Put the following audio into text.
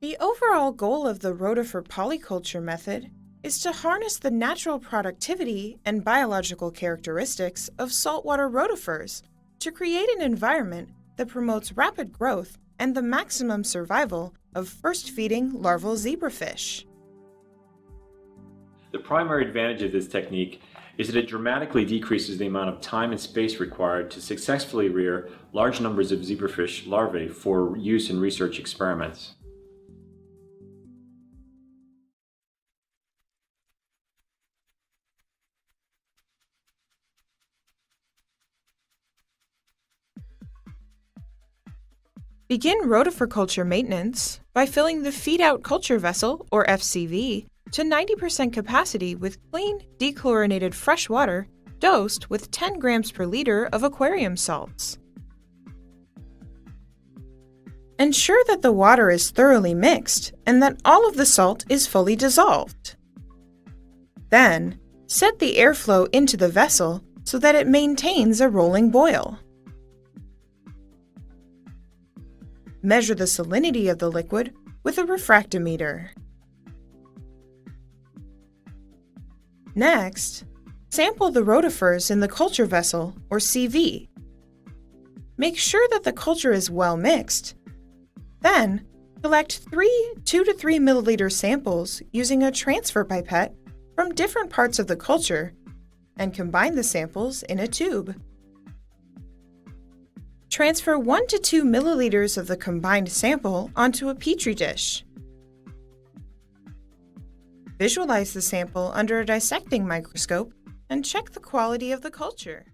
The overall goal of the rotifer polyculture method is to harness the natural productivity and biological characteristics of saltwater rotifers to create an environment that promotes rapid growth and the maximum survival of first feeding larval zebrafish. The primary advantage of this technique is that it dramatically decreases the amount of time and space required to successfully rear large numbers of zebrafish larvae for use in research experiments. Begin rotifer culture maintenance by filling the feed out culture vessel, or FCV, to 90% capacity with clean, dechlorinated fresh water dosed with 10 grams per liter of aquarium salts. Ensure that the water is thoroughly mixed and that all of the salt is fully dissolved. Then, set the airflow into the vessel so that it maintains a rolling boil. Measure the salinity of the liquid with a refractometer. Next, sample the rotifers in the culture vessel, or CV. Make sure that the culture is well mixed. Then, collect three 2 to 3 milliliter samples using a transfer pipette from different parts of the culture and combine the samples in a tube. Transfer 1 to 2 milliliters of the combined sample onto a petri dish. Visualize the sample under a dissecting microscope and check the quality of the culture.